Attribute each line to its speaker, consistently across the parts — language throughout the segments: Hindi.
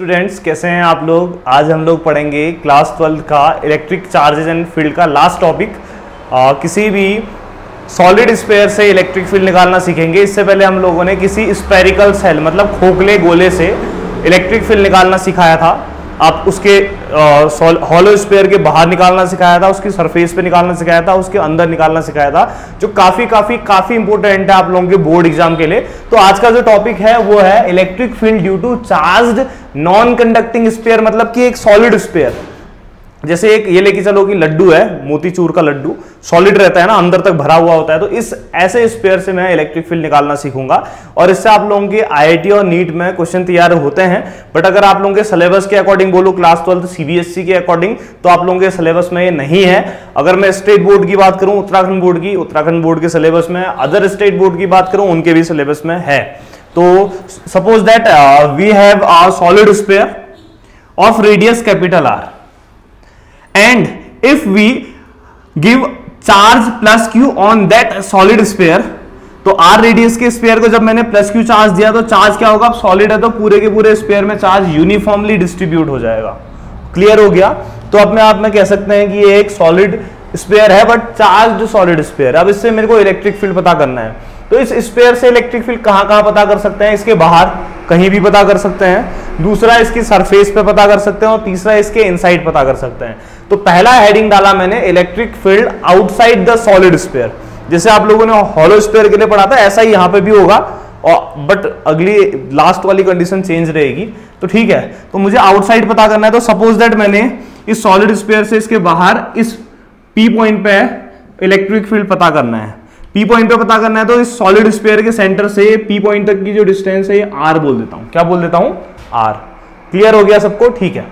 Speaker 1: स्टूडेंट्स कैसे हैं आप लोग? आज हम लोग पढ़ेंगे क्लास ट्वेल्थ का इलेक्ट्रिक चार्जेज एंड फ़ील्ड का लास्ट टॉपिक किसी भी सॉलिड स्पेयर से इलेक्ट्रिक फ़ील्ड निकालना सीखेंगे। इससे पहले हम लोगों ने किसी स्पेरिकल सेल मतलब खोखले गोले से इलेक्ट्रिक फ़ील्ड निकालना सिखाया था। आप उसके हॉलो स्पेयर के बाहर निकालना सिखाया था, उसकी सरफेस पे निकालना सिखाया था, उसके अंदर निकालना सिखाया था, जो काफ़ी काफ़ी काफ़ी इंपोर्टेंट है आप लोगों के बोर्ड एग्ज़ाम के लिए। तो आज का जो टॉपिक है, वो है electric field due to charge non conducting sphere मतलब कि एक सॉलिड स्पेयर जैसे एक ये लेके चलो कि लड्डू है, मोतीचूर का लड्डू सॉलिड रहता है ना, अंदर तक भरा हुआ होता है तो इस, ऐसे स्पेयर से मैं इलेक्ट्रिक फ़ील्ड निकालना सीखूँगा। और इससे आप लोगों के आईआईटी और नीट में क्वेश्चन तैयार होते हैं बट अगर आप लोगों के सिलेबस के अकॉर्डिंग बोलो क्लास ट्वेल्थ सीबीएसई के अकॉर्डिंग तो आप लोगों के सिलेबस में ये नहीं है। अगर मैं स्टेट बोर्ड की बात करूँ, उत्तराखंड बोर्ड की, उत्तराखंड बोर्ड के सिलेबस में अदर स्टेट बोर्ड की बात करूँ, उनके भी सिलेबस में है। तो suppose that we have solid sphere of radius capital R and if we give charge plus Q on that solid sphere तो आर रेडियस के स्पेयर को जब मैंने प्लस क्यू चार्ज दिया तो चार्ज क्या होगा? सॉलिड है तो पूरे के पूरे स्पेयर में चार्ज यूनिफॉर्मली डिस्ट्रीब्यूट हो जाएगा। क्लियर हो गया? तो अपने आप में कह सकते हैं कि ये एक सॉलिड स्पेयर है बट चार्ज सॉलिड स्पेयर अब इससे मेरे को इलेक्ट्रिक फ़ील्ड पता करना है। तो इस स्पेयर से इलेक्ट्रिक फ़ील्ड कहाँ कहाँ पता कर सकते हैं? इसके बाहर कहीं भी पता कर सकते हैं। दूसरा इसकी सरफेस पे पता कर सकते हैं और तीसरा इसके इनसाइड पता कर सकते हैं। तो पहला हेडिंग डाला मैंने electric field outside the solid sphere जैसे आप लोगों ने हॉलो स्पेयर के लिए पढ़ा था, ऐसा ही यहाँ पे भी होगा। और बट अगली लास्ट वाली कंडीशन चेंज रहेगी। तो ठीक है तो मुझे आउटसाइड पता करना है। तो सपोज़ दैट मैंने इस सॉलिड स्पेयर से इसके बाहर, इस पी पॉइंट पे इलेक्ट्रिक फ़ील्ड पता करना है। पी पॉइंट पे पता करना है तो इस सॉलिड स्पेयर के सेंटर से पी पॉइंट तक की जो डिस्टेंस है, ये आर बोल देता हूँ। क्या बोल देता हूँ? आर क्लियर हो गया सबको? ठीक है।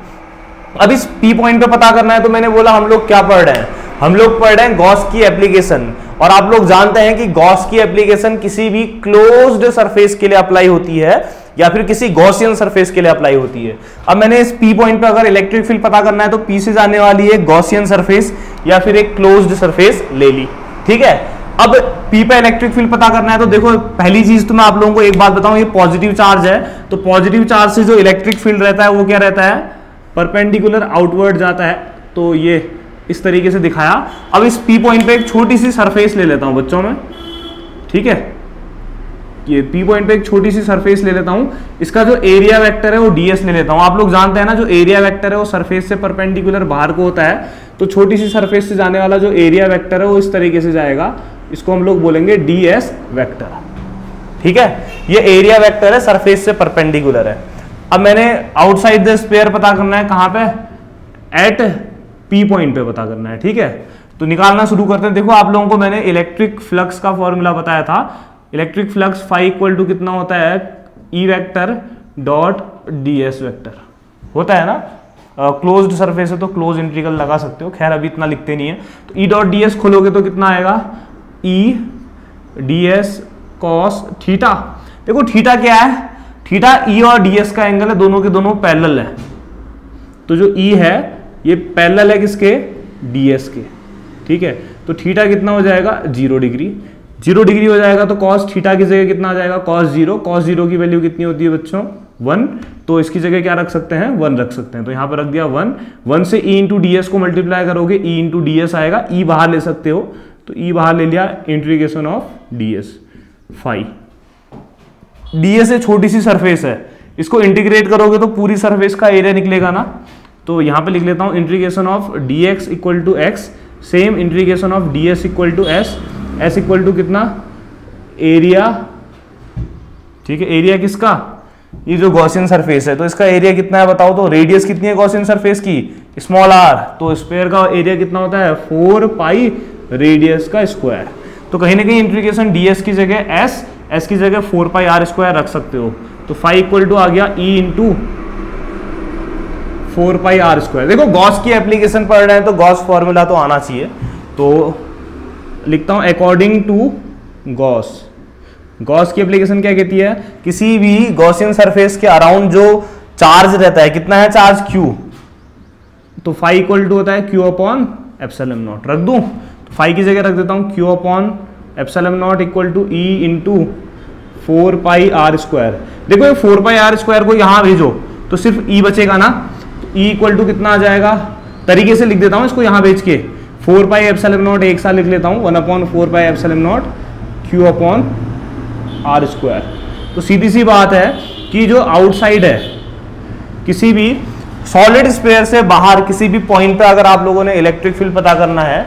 Speaker 1: अब इस पी पॉइंट पे पता करना है तो मैंने बोला, हम लोग क्या पढ़ रहे हैं? हम लोग पढ़ रहे हैं गॉस की एप्लीकेशन। और आप लोग जानते हैं कि गॉस की एप्लीकेशन किसी भी क्लोज्ड सरफेस के लिए अप्लाई होती है, या फिर किसी गॉसियन सरफेस के लिए अप्लाई होती है। अब मैंने इस पी पॉइंट पे अगर इलेक्ट्रिक फ़ील्ड पता करना है तो पी से जाने वाली है गॉसियन सरफेस या फिर एक क्लोज्ड सरफेस ले ली। ठीक है? अब पी पे इलेक्ट्रिक फ़ील्ड पता करना है तो देखो, पहली चीज़ तो मैं आप लोगों को एक बात बताऊँ, ये पॉजिटिव चार्ज है। तो पॉजिटिव चार्ज से जो इलेक्ट्रिक फ़ील्ड रहता है, वो क्या रहता है? परपेंडिकुलर आउटवर्ड जाता है। तो ये इस तरीके से दिखाया। अब इस पी पॉइंट पे एक छोटी सी सरफेस ले लेता हूँ बच्चों में। ठीक है? ये पी पॉइंट पे एक छोटी सी सरफेस ले लेता हूँ। इसका जो एरिया वेक्टर है वो डीएस ले लेता हूँ। आप लोग जानते हैं ना, जो एरिया वेक्टर है वो सरफेस से परपेंडिकुलर बाहर को होता है। तो छोटी सी सरफेस से जाने वाला जो एरिया वेक्टर है वो इस तरीके से जाएगा। इसको हम लोग बोलेंगे डी वैक्टर ठीक है? ये एरिया वेक्टर है सरफेस से परपेंडिकुलर है। अब मैंने आउटसाइड द स्पेयर पता करना है कहाँ पे? एट पी पॉइंट पे पता करना है ठीक है? तो निकालना शुरू करते हैं। देखो आप लोगों को मैंने इलेक्ट्रिक फ्लक्स का फॉर्मूला बताया था। Electric flux phi equal to कितना होता है? E vector dot D S vector होता है ना? क्लोज्ड uh, सरफेस है तो क्लोज इंट्रीगल लगा सकते हो। खैर अभी इतना लिखते नहीं है। तो ई डॉट डी एस खोलोगे तो कितना आएगा? E D S cos theta देखो थीटा क्या है? थीटा ई e और डीएस का एंगल है, दोनों के दोनों पैरेलल है। तो जो ई e है, ये पैरेलल है किसके? डीएस के। ठीक है? तो थीटा कितना हो जाएगा? Zero degree. ज़ीरो डिग्री हो जाएगा तो कॉस थीटा की जगह कितना आ जाएगा? Cos zero. कॉस ज़ीरो की वैल्यू कितनी होती है बच्चों? वन। तो इसकी जगह क्या रख सकते हैं? वन रख सकते हैं। तो यहाँ पर रख दिया वन। वन से ई इंटू डी को मल्टीप्लाई करोगे ई इंटू डी एस आएगा। ई e बाहर ले सकते हो। तो ई बाहर ले लिया integration of D S phi D S छोटी सी सरफेस है। इसको इंटीग्रेट करोगे तो पूरी सरफेस का एरिया निकलेगा ना। तो यहाँ पे लिख लेता हूँ integration of D X equal to X same integration of D S equal to S S equal to कितना? एरिया ठीक है एरिया किसका? ये जो गॉसियन सरफेस है तो इसका एरिया कितना है बताओ तो रेडियस कितनी है गॉसियन सरफेस की? स्मॉल आर तो स्पेयर का एरिया कितना होता है? फोर पाई रेडियस का स्क्वायर तो कहीं ना कहीं इंट्रीगेशन डीएस की जगह एस एस की जगह फोर पाई आर स्क्वायर रख सकते हो। तो फाइव इक्वल टू आ गया E into four pi R square देखो गॉस की एप्लीकेशन पढ़ रहे हैं तो गॉस फॉर्मूला तो आना चाहिए। तो लिखता हूँ अकॉर्डिंग टू गॉस गॉस की एप्लीकेशन क्या कहती है? किसी भी गॉसियन सरफेस के अराउंड जो चार्ज रहता है, कितना है चार्ज क्यू तो फाइव इक्वल टू होता है क्यू अपॉन एप्सलम नॉट रख दूँ? फाइव की जगह रख देता हूँ Q upon epsilon naught equal to E into four pi R square देखो ये फोर पाई आर स्क्वायर को यहाँ भेजो तो सिर्फ़ ई e बचेगा ना? ई इक्वल टू कितना आ जाएगा? तरीके से लिख देता हूँ इसको यहाँ भेज के। फोर पाई एप्सलम नॉट एक साथ लिख लेता हूँ one upon four pi epsilon naught Q upon R square तो सीधी सी बात है कि जो आउटसाइड है, किसी भी सॉलिड स्पेयर से बाहर, किसी भी पॉइंट पे अगर आप लोगों ने इलेक्ट्रिक फ़ील्ड पता करना है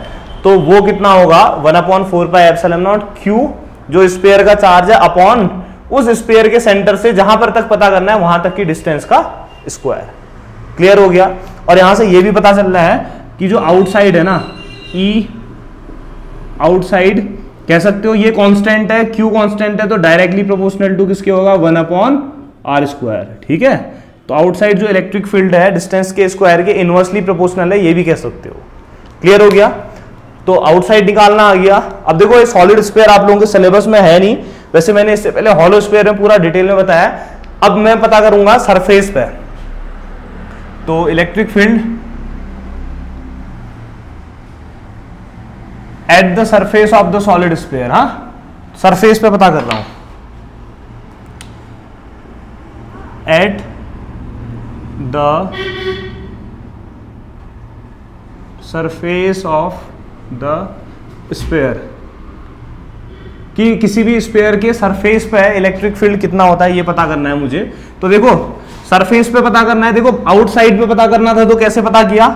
Speaker 1: तो वो कितना होगा? One upon four pi epsilon naught Q जो स्पेयर का चार्ज है अपॉन उस स्पेयर के सेंटर से जहाँ पर तक पता करना है वहाँ तक की डिस्टेंस का स्क्वायर क्लियर हो गया? और यहाँ से यह भी पता चल रहा है कि जो आउटसाइड है ना ई e, आउटसाइड कह सकते हो ये कांस्टेंट है क्यू कांस्टेंट है तो डायरेक्टली प्रोपोर्शनल टू किसके होगा? वन अपॉन आर स्क्वायर ठीक है? तो आउटसाइड जो इलेक्ट्रिक फ़ील्ड है डिस्टेंस के स्क्वायर के इनवर्सली प्रोपोर्शनल है ये भी कह सकते हो. क्लियर हो गया? तो आउटसाइड निकालना आ गया। अब देखो, ये सॉलिड स्पेयर आप लोगों के सिलेबस में है नहीं। वैसे मैंने इससे पहले हॉलो स्पेयर में पूरा डिटेल में बताया। अब मैं पता करूँगा सरफेस पे। तो electric field at the surface of the solid sphere हा? सरफेस पे पता कर रहा हूँ। At the surface of the sphere. कि किसी भी स्पेयर के सरफेस पे इलेक्ट्रिक फ़ील्ड कितना होता है, ये पता करना है मुझे। तो देखो, सरफेस पे पता करना है। देखो, आउटसाइड पे पता करना था तो कैसे पता किया?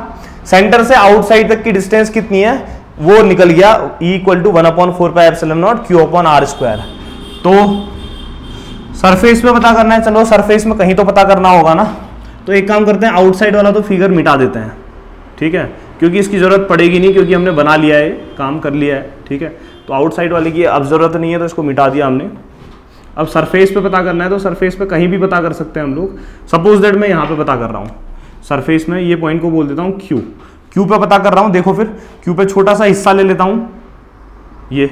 Speaker 1: सेंटर से आउटसाइड तक की डिस्टेंस कितनी है? वो निकल गया equal to one upon four pi naught Q upon R square तो सरफेस पे पता करना है। चलो, सरफेस में कहीं तो पता करना होगा ना। तो एक काम करते हैं, आउटसाइड वाला तो फिगर मिटा देते हैं। ठीक है? क्योंकि इसकी ज़रूरत पड़ेगी नहीं, क्योंकि हमने बना लिया है, काम कर लिया है, ठीक है? तो आउटसाइड वाले की अब ज़रूरत नहीं है तो इसको मिटा दिया हमने। अब सरफेस पे पता करना है तो सरफेस पे कहीं भी पता कर सकते हैं हम लोग। सपोज़ दैट मैं यहाँ पे पता कर रहा हूँ। सरफेस में ये पॉइंट को बोल देता हूँ क्यू क्यू पे पता कर रहा हूँ, देखो फिर। क्यू पे छोटा सा हिस्सा ले लेता हूँ। ये।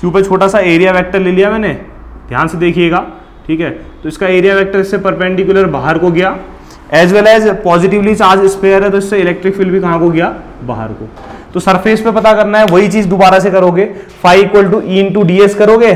Speaker 1: क्यू पे छोटा सा एरिया वैक्टर ले लिया मैंने। ध्यान से देखिएगा, ठीक है? तो इसका एरिया वैक्टर इससे परपेंडिकुलर बाहर को गया। As well as positively charged sphere है तो इससे इलेक्ट्रिक फ़ील्ड भी कहाँ को गया? बाहर को। तो सरफेस पे पता करना है वही चीज़ दोबारा से करोगे। Five equal to E into D S करोगे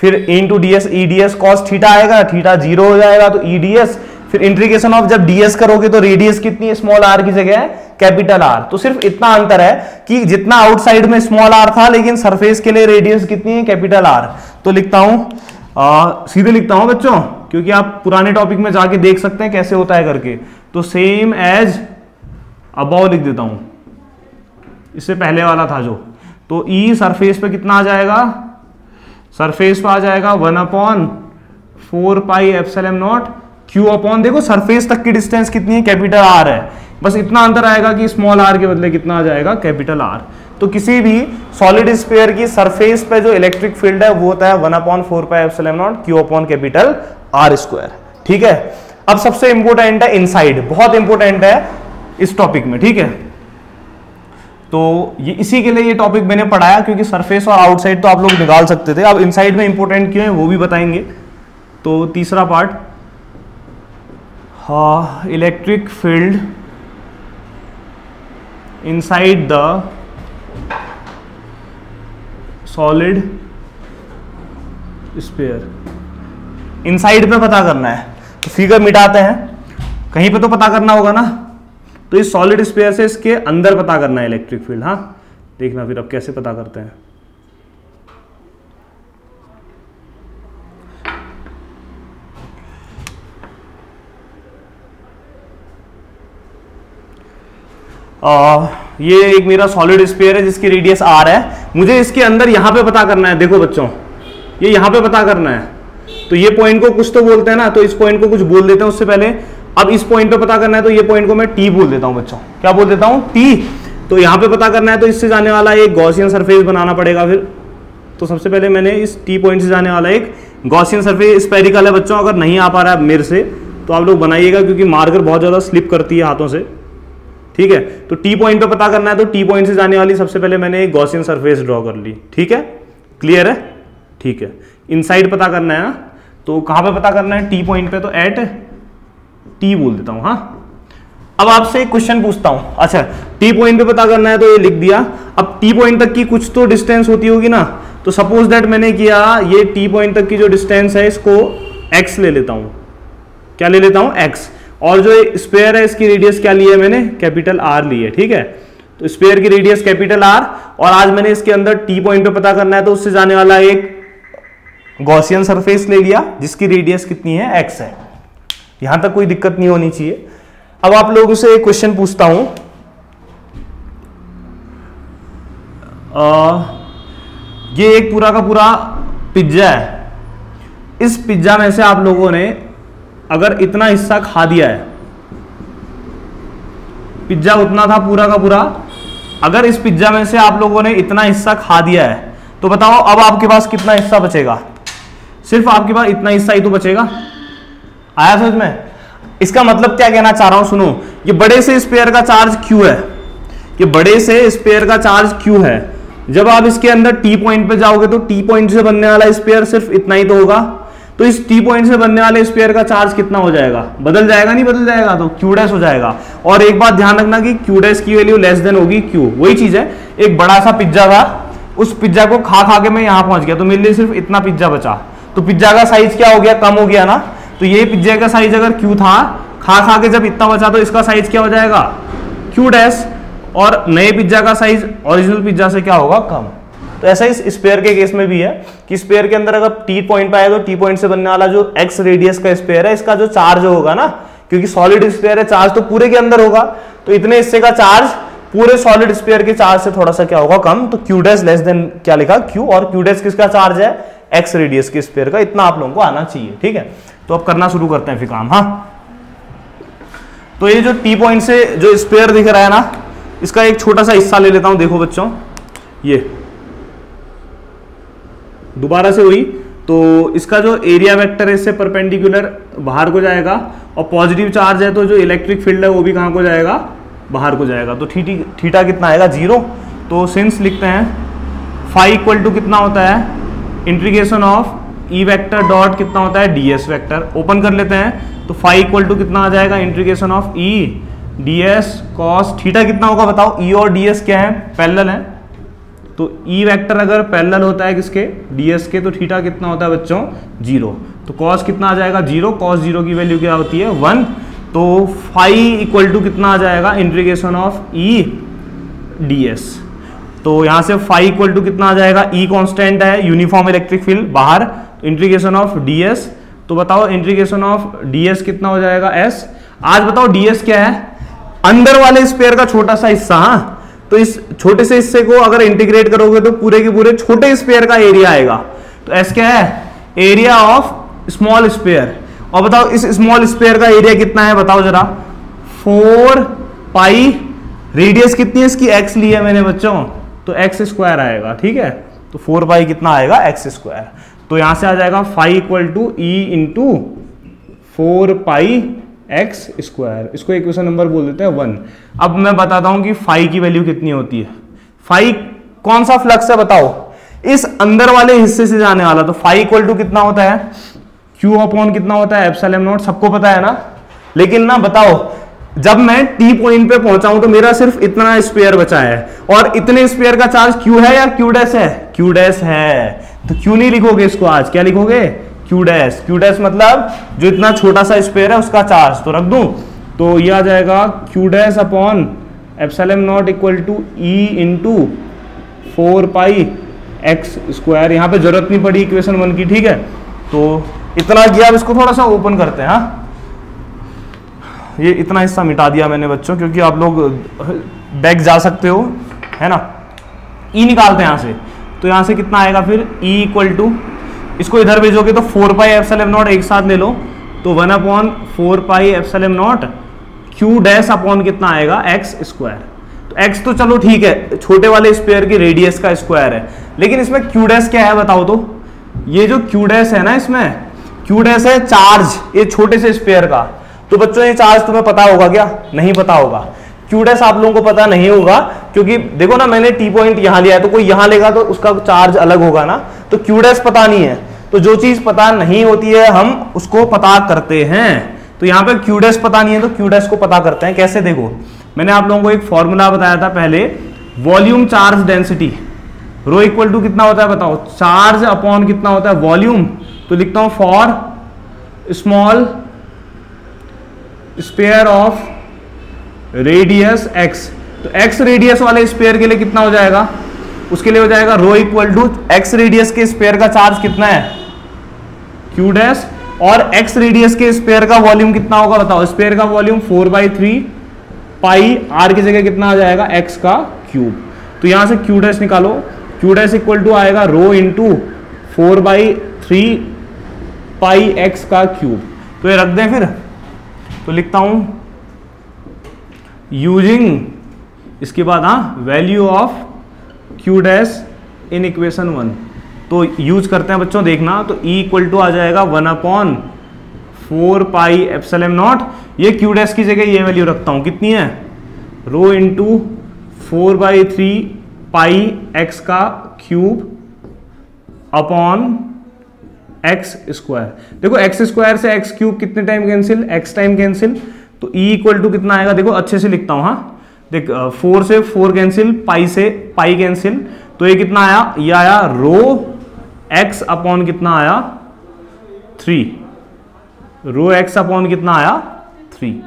Speaker 1: फिर E into D S E D S cos theta आएगा थीटा ज़ीरो हो जाएगा तो ई डी एस फिर इंट्रीगेशन ऑफ़ जब डीएस करोगे तो रेडियस कितनी स्मॉल आर की जगह है कैपिटल आर तो सिर्फ़ इतना अंतर है कि जितना आउटसाइड में स्मॉल आर था लेकिन सरफेस के लिए रेडियस कितनी है? कैपिटल आर तो लिखता हूँ आ, सीधे लिखता हूँ बच्चों। क्योंकि आप पुराने टॉपिक में जाके देख सकते हैं कैसे होता है करके। तो सेम एज अबाउ लिख देता हूँ। इससे पहले वाला था जो। तो ई e सरफेस पे कितना आ जाएगा? सरफेस पे आ जाएगा one upon four pi M naught Q upon देखो सरफेस तक की डिस्टेंस कितनी है? कैपिटल आर है। बस इतना अंतर आएगा कि स्मॉल आर के बदले कितना आ जाएगा? कैपिटल आर तो किसी भी सॉलिड स्पेयर की सरफेस पे जो इलेक्ट्रिक फ़ील्ड है, वो होता है one upon four pi M naught Q upon capital R square ठीक है? अब सबसे इंपॉर्टेंट है इनसाइड बहुत इंपॉर्टेंट है इस टॉपिक में, ठीक है? तो ये इसी के लिए ये टॉपिक मैंने पढ़ाया, क्योंकि सरफेस और आउटसाइड तो आप लोग निकाल सकते थे। अब इनसाइड में इंपॉर्टेंट क्यों है, वो भी बताएँगे। तो तीसरा पार्ट हा electric field inside the solid sphere inside पे पता करना है। तो फिगर मिटाते हैं। कहीं पे तो पता करना होगा ना। तो इस सॉलिड स्पेयर से इसके अंदर पता करना है इलेक्ट्रिक फ़ील्ड हाँ। देखना फिर अब कैसे पता करते हैं। आ, ये एक मेरा सॉलिड स्पेयर है जिसकी रेडियस आर है। मुझे इसके अंदर यहाँ पे पता करना है। देखो बच्चों ये यहाँ पे पता करना है। तो ये पॉइंट को कुछ तो बोलते हैं ना तो इस पॉइंट को कुछ बोल देते हैं उससे पहले। अब इस पॉइंट पे पता करना है तो ये पॉइंट को मैं टी बोल देता हूँ बच्चों। क्या बोल देता हूँ? टी तो यहाँ पे पता करना है तो इससे जाने वाला एक गॉसियन सरफेस बनाना पड़ेगा फिर। तो सबसे पहले मैंने इस टी पॉइंट से जाने वाला एक गॉसियन सरफेस स्पेरिकल है बच्चों, अगर नहीं आ पा रहा है मेरे से तो आप लोग बनाइएगा, क्योंकि मार्कर बहुत ज़्यादा स्लिप करती है हाथों से। ठीक है? तो टी पॉइंट पे पता करना है तो टी पॉइंट से जाने वाली सबसे पहले मैंने एक गॉसियन सरफेस ड्रॉ कर ली। ठीक है? क्लियर है? ठीक है। इनसाइड पता करना है ना? तो कहाँ पे पता करना है? टी पॉइंट पे तो एट टी बोल देता हूँ हाँ। अब आपसे एक क्वेश्चन पूछता हूँ। अच्छा टी पॉइंट पे पता करना है तो ये लिख दिया। अब टी पॉइंट तक की कुछ तो डिस्टेंस होती होगी ना। तो सपोज़ दैट मैंने किया, ये टी पॉइंट तक की जो डिस्टेंस है, इसको एक्स ले लेता हूँ। क्या ले लेता हूँ? एक्स और जो स्पेयर है, इसकी रेडियस क्या ली है मैंने? कैपिटल आर ली है, ठीक है? तो स्पेयर की रेडियस कैपिटल आर और आज मैंने इसके अंदर टी पॉइंट पे पता करना है तो उससे जाने वाला एक गॉसियन सरफेस ले लिया जिसकी रेडियस कितनी है? एक्स है। यहाँ तक कोई दिक्कत नहीं होनी चाहिए। अब आप लोगों से एक क्वेश्चन पूछता हूँ। आ, ये एक पूरा का पूरा पिज्जा है। इस पिज्जा में से आप लोगों ने अगर इतना हिस्सा खा दिया है पिज्जा उतना था पूरा का पूरा। अगर इस पिज्जा में से आप लोगों ने इतना हिस्सा खा दिया है तो बताओ अब आपके पास कितना हिस्सा बचेगा? सिर्फ़ आपके पास इतना हिस्सा ही तो बचेगा। आया समझ में इसका मतलब क्या कहना चाह रहा हूँ, सुनो। ये बड़े से स्पेयर का चार्ज क्यू है? कि बड़े से स्पेयर का चार्ज क्यू है? जब आप इसके अंदर टी पॉइंट पे जाओगे तो टी पॉइंट से बनने वाला स्पेयर सिर्फ़ इतना ही तो होगा। तो इस टी पॉइंट से बनने वाले स्पेयर का चार्ज कितना हो जाएगा? बदल जाएगा नहीं बदल जाएगा? तो क्यू डैश हो जाएगा। और एक बात ध्यान रखना कि क्यू डैश की वैल्यू लेस देन होगी क्यू? वही चीज़ है, एक बड़ा सा पिज्जा था। उस पिज्जा को खा खा के मैं यहाँ पहुँच गया तो मेरे लिए सिर्फ़ इतना पिज्जा बचा। तो पिज्जा का साइज़ क्या हो गया? कम हो गया ना? तो ये पिज्जा का साइज़ अगर क्यू था, खा खा के जब इतना बचा तो इसका साइज़ क्या हो जाएगा? क्यू डैश और नए पिज्जा का साइज़ ओरिजिनल पिज्जा से क्या होगा? कम। तो ऐसा ही स्पेयर के केस में भी है कि स्पेयर के अंदर अगर टी पॉइंट पे आए तो टी पॉइंट से बनने वाला जो एक्स रेडियस का स्पेयर है, इसका जो चार्ज होगा ना, क्योंकि सॉलिड स्पेयर है चार्ज तो पूरे के अंदर होगा तो इतने हिस्से का चार्ज पूरे सॉलिड स्पेयर के चार्ज से थोड़ा सा क्या होगा? कम। तो क्यू डेस लेस देन क्या लिखा? क्यू और क्यू डेस किसका चार्ज है? एक्स रेडियस के स्पेयर का इतना आप लोगों को आना चाहिए, ठीक है? तो अब करना शुरू करते हैं फिर काम हाँ? तो ये जो टी पॉइंट से जो स्पेयर दिख रहा है ना, इसका एक छोटा सा हिस्सा ले लेता हूँ, देखो बच्चों, ये। दोबारा से हुई तो इसका जो एरिया वेक्टर है इससे परपेंडिकुलर बाहर को जाएगा, और पॉजिटिव चार्ज है तो जो इलेक्ट्रिक फ़ील्ड है वो भी कहाँ को जाएगा? बाहर को जाएगा। तो थीटी, थीटा कितना आएगा? ज़ीरो। तो सिंस लिखते हैं फाइव इक्वल टू कितना होता है? Integration of E vector dot कितना होता है? डी एस वैक्टर ओपन कर लेते हैं। तो फाइव इक्वल टू कितना आ जाएगा? Integration of E D S cos theta कितना होगा बताओ? ई e और डी एस क्या है? पैरेलल है। तो ई e वेक्टर अगर पैरेलल होता है किसके? डीएस के तो थीटा कितना होता है बच्चों? ज़ीरो तो कॉस कितना आ जाएगा? ज़ीरो कॉस ज़ीरो की वैल्यू क्या होती है? वन तो फाइव इक्वल टू कितना आ जाएगा? इंट्रीगेशन ऑफ़ ई डीएस तो यहाँ से फाइव इक्वल टू कितना आ जाएगा? ई e कॉन्स्टेंट है यूनिफॉर्म इलेक्ट्रिक फ़ील्ड बाहर। इंट्रीगेशन ऑफ़ डीएस तो बताओ इंट्रीगेशन ऑफ़ डीएस कितना हो जाएगा? एस आज बताओ डीएस क्या है? अंदर वाले स्पेयर का छोटा सा हिस्सा हाँ? तो इस छोटे से हिस्से को अगर इंटीग्रेट करोगे तो पूरे के पूरे छोटे स्पेयर का एरिया आएगा। तो एस क्या है? एरिया ऑफ़ स्मॉल स्पेयर और बताओ इस स्मॉल स्पेयर का एरिया कितना है? बताओ जरा। फोर पाई रेडियस कितनी है इसकी? एक्स ली है मैंने, बच्चों। तो एक्स स्क्वायर आएगा, ठीक है? तो फोर पाई कितना आएगा? एक्स स्क्वायर तो यहाँ से आ जाएगा phi equal to E into four pi X square इसको इक्वेशन नंबर बोल देते हैं वन अब मैं बताता हूँ कि फाइव की वैल्यू कितनी होती है। फाइव कौन सा फ्लक्स है बताओ? इस अंदर वाले हिस्से से जाने वाला तो फाइव इक्वल टू कितना होता है? क्यू अपॉन कितना होता है? एप्सलम नोट सबको पता है ना? लेकिन ना बताओ जब मैं टी पॉइंट पे पहुंचाऊं तो मेरा सिर्फ़ इतना स्पेयर बचा है। और इतने स्पेयर का चार्ज क्यू है या क्यू डैश है? क्यू डैश है। तो क्यों नहीं लिखोगे इसको आज? क्या लिखोगे? क्यू डैश क्यू डैश मतलब जो इतना छोटा सा स्पेयर है उसका चार्ज तो रख दू? तो ये आ जाएगा Q dash upon epsilon naught equal to E into four pi X square यहाँ पे ज़रूरत नहीं पड़ी इक्वेशन वन की, ठीक है? तो इतना किया, अब इसको थोड़ा सा ओपन करते हैं हाँ? ये इतना हिस्सा मिटा दिया मैंने बच्चों, क्योंकि आप लोग बैक जा सकते हो, है ना? ई e निकालते हैं यहाँ से। तो यहाँ से कितना आएगा फिर? ई इक्वल टू इसको इधर भेजोगे तो फोर पाई एफसल नॉट एक साथ ले लो। तो one upon four pi epsilon naught Q dash upon कितना आएगा? एक्स स्क्वायर तो एक्स तो चलो ठीक है, छोटे वाले स्पेयर की रेडियस का स्क्वायर है। लेकिन इसमें क्यू डैश क्या है बताओ तो? ये जो क्यू डैश है ना इसमें क्यू डैश है चार्ज ये छोटे से स्पेयर का। तो बच्चों, ये चार्ज तुम्हें पता होगा क्या? नहीं पता होगा। क्यूडेस आप लोगों को पता नहीं होगा, क्योंकि देखो ना, मैंने टी पॉइंट यहाँ लिया है तो कोई यहाँ लेगा तो उसका चार्ज अलग होगा ना। तो क्यूडेस पता नहीं है। तो जो चीज़ पता नहीं होती है, हम उसको पता करते हैं। तो यहाँ पे क्यूडेस पता नहीं है तो क्यूडेस को पता करते हैं। कैसे देखो? मैंने आप लोगों को एक फॉर्मूला बताया था पहले। Volume charge density rho equal to कितना होता है बताओ? चार्ज अपॉन कितना होता है? वॉल्यूम तो लिखता हूँ for small sphere of radius X तो एक्स रेडियस वाले स्पेयर के लिए कितना हो जाएगा? उसके लिए हो जाएगा rho equal to X radius के स्पेयर का चार्ज कितना है? क्यू डैश और एक्स रेडियस के स्पेयर का वॉल्यूम कितना होगा बताओ? स्पेयर का volume four by three pi R की जगह कितना आ जाएगा? एक्स का क्यूब तो यहाँ से क्यू डैश निकालो। क्यू डैश इक्वल टू आएगा rho into four by three pi X का क्यूब तो ये रख दें फिर। तो लिखता हूँ यूजिंग इसके बाद हाँ value of Q dash in equation one तो यूज़ करते हैं बच्चों, देखना तो ई इक्वल टू आ जाएगा one upon four pi epsilon naught ये क्यू डैश की जगह ये वैल्यू रखता हूँ, कितनी है? Rho into four by three pi X का क्यूब अपॉन एक्स स्क्वायर देखो एक्स स्क्वायर से एक्स क्यूब कितने time cancel X time cancel तो ई इक्वल टू कितना आएगा? देखो, अच्छे से लिखता हूँ हाँ। देख फोर से फोर कैंसिल पाई से पाई कैंसिल तो ये कितना आया? ये आया रो एक्स अपॉन कितना आया? थ्री रो एक्स अपॉन कितना आया? थ्री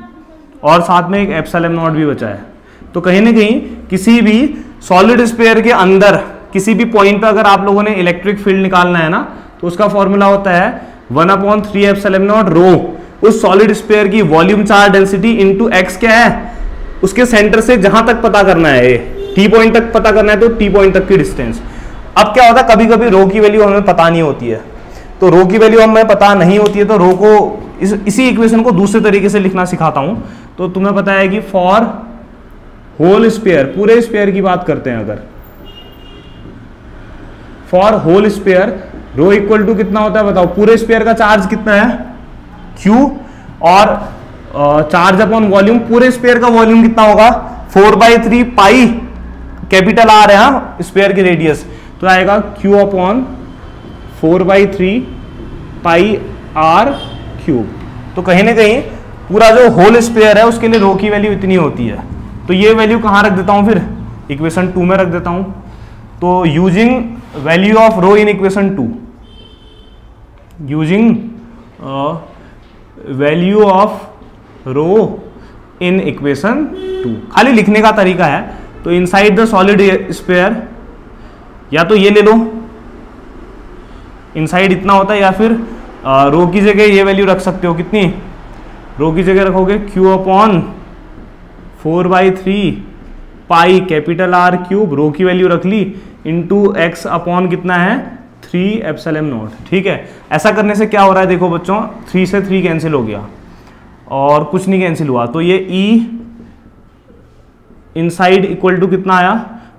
Speaker 1: और साथ में एक एप्सलम नॉट भी बचा है। तो कहीं ना कहीं किसी भी सॉलिड स्पेयर के अंदर, किसी भी पॉइंट पर अगर आप लोगों ने इलेक्ट्रिक फ़ील्ड निकालना है ना तो उसका फॉर्मूला होता है one upon three epsilon naught rho उस सॉलिड स्पेयर की volume charge density into X क्या है? उसके सेंटर से जहाँ तक पता करना है टी पॉइंट तक पता करना है तो टी पॉइंट तक की डिस्टेंस अब क्या होता है कभी कभी रो की वैल्यू हमें पता नहीं होती है। तो रो की वैल्यू हमें पता नहीं होती है तो रो को इस, इसी इक्वेशन को दूसरे तरीके से लिखना सिखाता हूँ। तो तुम्हें पता है कि फॉर होल स्पेयर पूरे स्पेयर की बात करते हैं अगर। For whole sphere rho equal to कितना होता है बताओ। पूरे स्पेयर का चार्ज कितना है? क्यू और चार्ज अपॉन वॉल्यूम पूरे स्पेयर का वॉल्यूम कितना होगा? Four by three pi capital R है स्पेयर की रेडियस तो आएगा Q upon four by three pi R cube तो कहीं ना कहीं पूरा जो होल स्पेयर है, उसके लिए रो की वैल्यू इतनी होती है। तो ये वैल्यू कहाँ रख देता हूँ फिर? इक्वेशन टू में रख देता हूँ। तो using value of rho in equation two using value of rho in equation two खाली लिखने का तरीका है तो इनसाइड द सॉलिड स्पेयर या तो ये ले लो इनसाइड इतना होता है, या फिर रो की जगह ये वैल्यू रख सकते हो, कितनी? रो की जगह रखोगे Q upon four by three pi capital R cube rho की वैल्यू रख ली इंटू एक्स अपॉन कितना है? थ्री एप्सलम नोट ठीक है? ऐसा करने से क्या हो रहा है देखो बच्चों थ्री से थ्री कैंसिल हो गया। और कुछ नहीं कैंसिल हुआ। तो ये ई इनसाइड इक्वल टू कितना आया?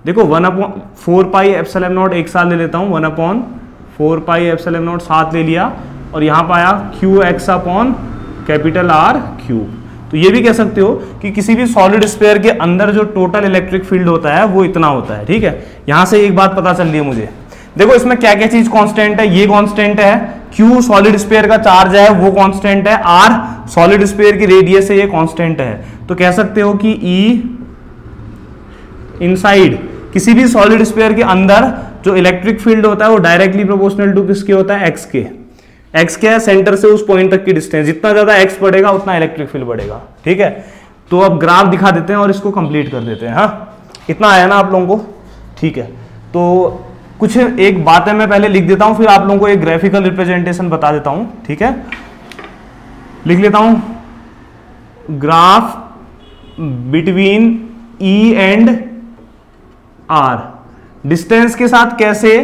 Speaker 1: देखो one upon four pi epsilon naught एक साल ले लेता हूँ one upon four pi epsilon naught सात ले लिया। और यहाँ पर आया Q X upon capital R cube तो ये भी कह सकते हो कि किसी भी सॉलिड स्पेयर के अंदर जो टोटल इलेक्ट्रिक फ़ील्ड होता है, वो इतना होता है, ठीक है? यहाँ से एक बात पता चल रही है मुझे। देखो इसमें क्या क्या चीज़ कांस्टेंट है? ये कांस्टेंट है क्यू सॉलिड स्पेयर का चार्ज है, वो कांस्टेंट है आर सॉलिड स्पेयर की रेडियस है ये कांस्टेंट है। तो कह सकते हो कि ई इनसाइड किसी भी सॉलिड स्पेयर के अंदर जो इलेक्ट्रिक फ़ील्ड होता है, वो डायरेक्टली प्रोपोर्शनल टू किसके होता है? एक्स के। एक्स क्या है? सेंटर से उस पॉइंट तक की डिस्टेंस जितना ज़्यादा एक्स बढ़ेगा, उतना इलेक्ट्रिक फ़ील्ड बढ़ेगा। ठीक है? तो अब ग्राफ दिखा देते हैं और इसको कंप्लीट कर देते हैं हाँ? इतना आया ना आप लोगों को? ठीक है। तो कुछ एक बात मैं पहले लिख देता हूँ, फिर आप लोगों को एक ग्राफिकल रिप्रेजेंटेशन बता देता हूँ, ठीक है? लिख लेता हूँ। Graph between E and R distance के साथ कैसे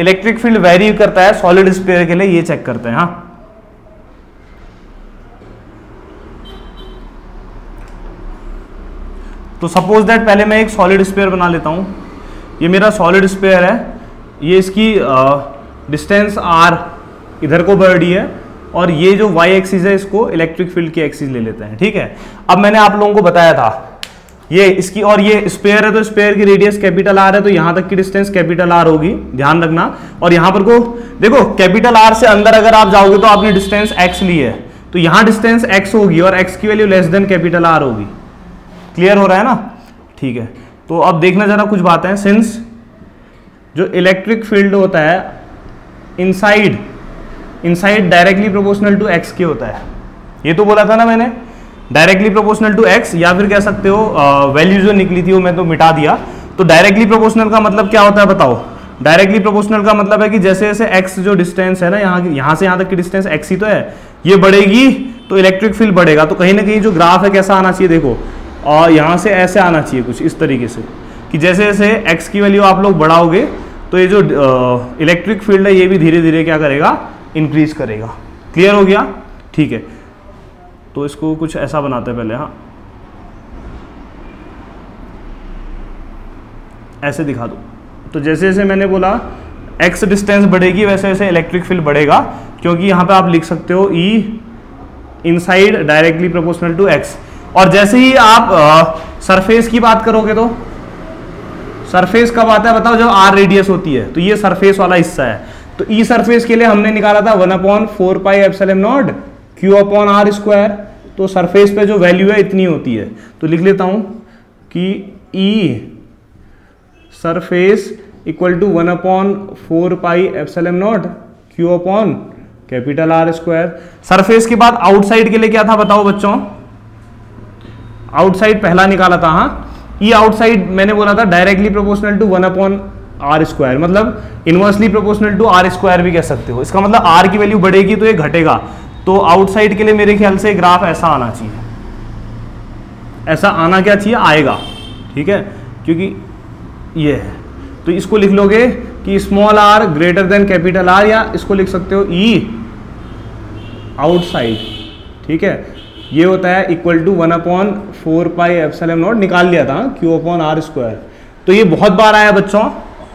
Speaker 1: इलेक्ट्रिक फ़ील्ड वेरी करता है सॉलिड स्पेयर के लिए ये चेक करते हैं हाँ। तो सपोज़ दैट पहले मैं एक सॉलिड स्पेयर बना लेता हूँ। ये मेरा सॉलिड स्पेयर है। ये इसकी डिस्टेंस आर इधर को बढ़ है और ये जो वाई एक्सिस है, इसको इलेक्ट्रिक फ़ील्ड की एक्सिस ले लेते हैं, ठीक है? अब मैंने आप लोगों को बताया था, ये इसकी, और ये स्पेयर है तो स्पेयर की रेडियस कैपिटल आर है तो यहाँ तक की डिस्टेंस कैपिटल आर होगी, ध्यान रखना। और यहाँ पर को, देखो कैपिटल आर से अंदर अगर आप जाओगे तो आपने डिस्टेंस एक्स ली है। तो यहाँ डिस्टेंस एक्स होगी और एक्स की value less than capital R होगी। क्लियर हो रहा है ना? ठीक है। तो अब देखना जरा कुछ बात है। सिंस जो इलेक्ट्रिक फ़ील्ड होता है inside inside directly proportional to X के होता है। ये तो बोला था ना मैंने डायरेक्टली प्रोपोर्शनल टू एक्स या फिर कह सकते हो वैल्यू जो निकली थी वो मैं तो मिटा दिया। तो डायरेक्टली प्रोपोर्शनल का मतलब क्या होता है बताओ? डायरेक्टली प्रोपोर्शनल का मतलब है कि जैसे जैसे एक्स जो डिस्टेंस है ना, यहाँ यहाँ से यहाँ तक की डिस्टेंस एक्स ही तो है, ये बढ़ेगी तो इलेक्ट्रिक फ़ील्ड बढ़ेगा। तो कहीं ना कहीं जो ग्राफ है कैसा आना चाहिए, देखो। और यहाँ से ऐसे आना चाहिए कुछ, इस तरीके से। कि जैसे जैसे एक्स की वैल्यू आप लोग बढ़ाओगे तो ये जो इलेक्ट्रिक फ़ील्ड है, ये भी धीरे धीरे क्या करेगा? इंक्रीज करेगा। क्लियर हो गया? ठीक है। तो इसको कुछ ऐसा बनाते हैं पहले हाँ। ऐसे दिखा दो। तो जैसे जैसे मैंने बोला एक्स डिस्टेंस बढ़ेगी, वैसे वैसे इलेक्ट्रिक फ़ील्ड बढ़ेगा, क्योंकि यहाँ पे आप लिख सकते हो E inside directly proportional to X और जैसे ही आप सरफेस की बात करोगे तो? सरफेस कब आता है, बताओ जब आर रेडियस होती है तो ये सरफेस वाला हिस्सा है। तो ई e सरफेस के लिए हमने निकाला था one upon four pi epsilon naught Q upon R square तो सरफेस पे जो वैल्यू है, इतनी होती है। तो लिख लेता हूँ कि E surface equal to one upon four pi epsilon naught Q upon capital R square surface के बाद आउटसाइड के लिए क्या था, बताओ बच्चों? आउटसाइड पहला निकाला था हाँ। ई आउटसाइड मैंने बोला था directly proportional to one upon R square मतलब inversely proportional to R square भी कह सकते हो। इसका मतलब आर की वैल्यू बढ़ेगी तो ये घटेगा। तो आउटसाइड के लिए मेरे ख्याल से ग्राफ ऐसा आना चाहिए। ऐसा आना क्या चाहिए? आएगा, ठीक है? क्योंकि ये है। तो इसको लिख लोगे कि small R greater than capital R या इसको लिख सकते हो ई आउटसाइड, ठीक है? ये होता है equal to one upon four pi epsilon naught निकाल लिया था क्यू अपॉन आर स्क्वायर तो ये बहुत बार आया बच्चों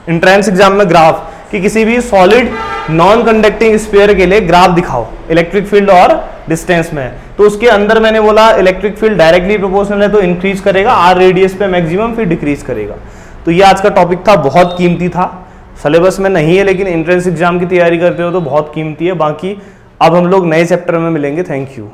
Speaker 1: इंट्रेंस एग्ज़ाम में ग्राफ कि किसी भी सॉलिड नॉन कंडक्टिंग स्पेयर के लिए ग्राफ दिखाओ इलेक्ट्रिक फ़ील्ड और डिस्टेंस में. तो उसके अंदर मैंने बोला इलेक्ट्रिक फ़ील्ड डायरेक्टली प्रोपोर्शनल है तो इंक्रीज करेगा आर रेडियस पे मैक्सिमम फिर डिक्रीज करेगा. तो ये आज का टॉपिक था, बहुत कीमती था. सिलेबस में नहीं है, लेकिन एंट्रेंस एग्ज़ाम की तैयारी करते हो तो बहुत कीमती है. बाकी अब हम लोग नए चैप्टर में मिलेंगे. Thank you